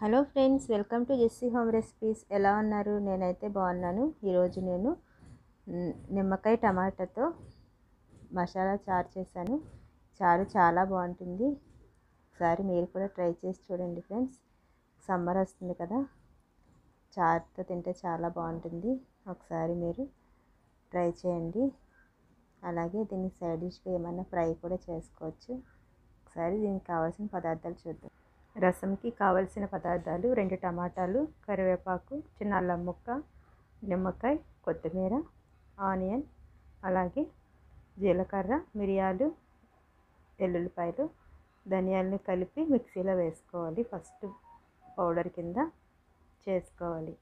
Hello friends welcome to Jessie home recipes. ఎలా ఉన్నారు? నేనైతే బాగున్నాను. ఈరోజు నేను నిమ్మకాయ టమాటాతో మసాలా చారు చేశాను. చారు చాలా బాగుంటుంది. ఒకసారి మీరు కూడా ట్రై చేసి చూడండి ఫ్రెండ్స్. సమ్మర్ వస్తుంది కదా. చారుతో తింటే చాలా బాగుంటుంది. ఒకసారి మీరు ట్రై చేయండి. అలాగే దీన్ని సైడ్ డిష్గా ఏమైనా ఫ్రై కూడా చేసుకోవచ్చు. ఒకసారి దీనికి కావాల్సిన పదార్థాలు చూద్దాం. రసంకి కావలసిన పదార్థాలు రెండు టమాటాలు కరివేపాకు చిన్న అల్లం ముక్క నిమ్మకాయ కొత్తిమీర ఆనియన్ అలాగే జీలకర్ర మిరియాలు వెల్లుల్లిపాయలు ధనియాలను కలిపి మిక్సీలో వేసుకోవాలి. ఫస్ట్ పౌడర్ కింద చేసుకోవాలి.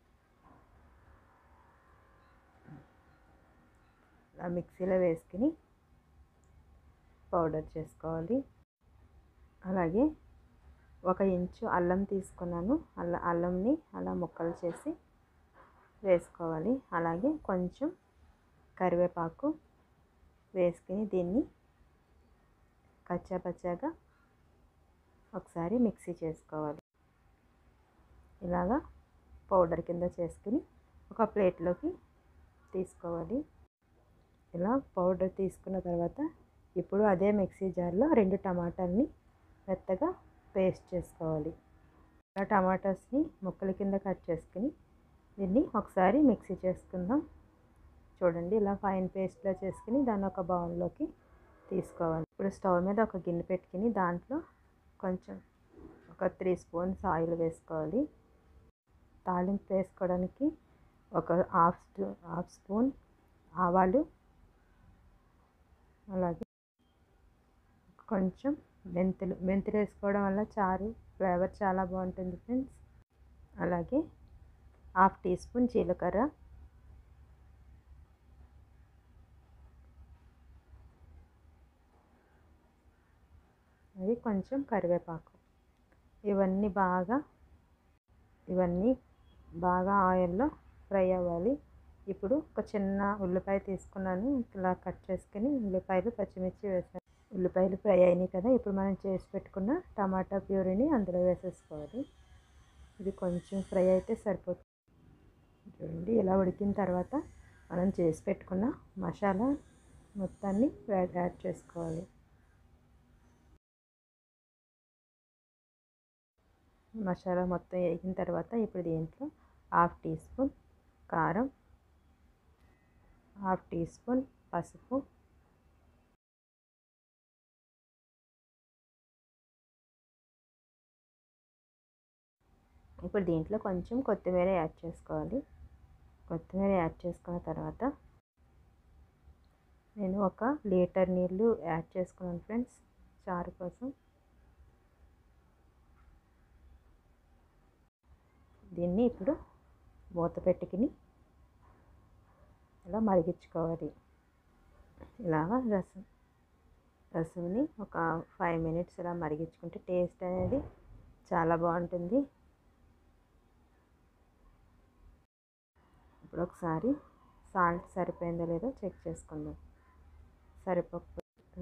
మిక్సీలో వేసుకుని పౌడర్ చేసుకోవాలి. అలాగే ఒక ఇంచు అల్లం తీసుకున్నాను. అల్ల అల్లంని అలా ముక్కలు చేసి వేసుకోవాలి. అలాగే కొంచెం కరివేపాకు వేసుకుని దీన్ని కచ్చాపచ్చాగా ఒకసారి మిక్సీ చేసుకోవాలి. ఇలాగా పౌడర్ కింద చేసుకుని ఒక ప్లేట్లోకి తీసుకోవాలి. ఇలా పౌడర్ తీసుకున్న తర్వాత ఇప్పుడు అదే మిక్సీ జార్లో రెండు టమాటాలని మెత్తగా పేస్ట్ చేసుకోవాలి. ఇలా టమాటాస్ని ముక్కల కింద కట్ చేసుకుని దీన్ని ఒకసారి మిక్సీ చేసుకుందాం. చూడండి ఇలా ఫైన్ పేస్ట్లో చేసుకుని దాన్ని ఒక బౌల్లోకి తీసుకోవాలి. ఇప్పుడు స్టవ్ మీద ఒక గిన్నె పెట్టుకుని దాంట్లో కొంచెం ఒక త్రీ స్పూన్స్ ఆయిల్ వేసుకోవాలి. తాలింపు వేసుకోవడానికి ఒక హాఫ్ స్పూ హాఫ్ స్పూన్ ఆవాలు అలాగే కొంచెం మెంతులు మెంతులు వేసుకోవడం వల్ల చారు ఫ్లేవర్ చాలా బాగుంటుంది ఫ్రెండ్స్ అలాగే హాఫ్ టీ స్పూన్ జీలకర్ర. అది కొంచెం కరివేపాకు. ఇవన్నీ బాగా ఇవన్నీ బాగా ఆయిల్లో ఫ్రై అవ్వాలి. ఇప్పుడు ఒక చిన్న ఉల్లిపాయ తీసుకున్నాను ఇలా కట్ చేసుకుని ఉల్లిపాయలు పచ్చిమిర్చి వేసాను. ఉల్లిపాయలు ఫ్రై అయినాయి కదా ఇప్పుడు మనం చేసి పెట్టుకున్న టమాటా ప్యూరీని అందులో వేసేసుకోవాలి. ఇది కొంచెం ఫ్రై అయితే సరిపోతుంది. చూడండి ఇలా ఉడికిన తర్వాత మనం చేసి పెట్టుకున్న మసాలా మొత్తాన్ని యాడ్ చేసుకోవాలి. మసాలా మొత్తం వేగిన తర్వాత ఇప్పుడు దీంట్లో హాఫ్ టీ స్పూన్ కారం హాఫ్ టీ స్పూన్ పసుపు ఇప్పుడు దీంట్లో కొంచెం కొత్తిమీర యాడ్ చేసుకోవాలి. కొత్తిమీర యాడ్ చేసుకున్న తర్వాత నేను ఒక లీటర్ నీళ్ళు యాడ్ చేసుకున్నాను ఫ్రెండ్స్ చారు కోసం. దీన్ని ఇప్పుడు మూత పెట్టుకుని ఇలా మరిగించుకోవాలి. ఇలాగా రసం రసంని ఒక ఫైవ్ మినిట్స్ ఇలా మరిగించుకుంటే టేస్ట్ అనేది చాలా బాగుంటుంది. ఇప్పుడు ఒకసారి సాల్ట్ సరిపోయిందో లేదో చెక్ చేసుకుందాం. సరిపోక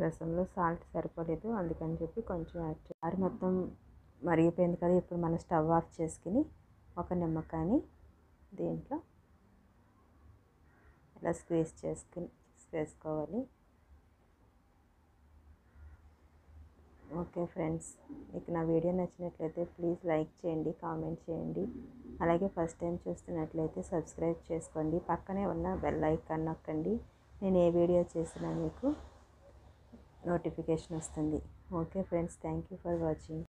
రసంలో సాల్ట్ సరిపోలేదు అందుకని చెప్పి కొంచెం యాడ్ చేయాలి మొత్తం మరిగిపోయింది కదా ఇప్పుడు మనం స్టవ్ ఆఫ్ చేసుకుని ఒక నిమ్మకాయని దీంట్లో ఇలా స్క్వీజ్ చేసుకుని వేసుకోవాలి. ఓకే ఫ్రెండ్స్ మీకు నా వీడియో నచ్చినట్లయితే ప్లీజ్ లైక్ చేయండి కామెంట్ చేయండి. అలాగే ఫస్ట్ టైం చూస్తున్నట్లయితే సబ్స్క్రైబ్ చేసుకోండి. పక్కనే ఉన్న బెల్ ఐకాన్ నొక్కండి. నేను ఏ వీడియో చేసినా మీకు నోటిఫికేషన్ వస్తుంది. Okay friends thank you for watching.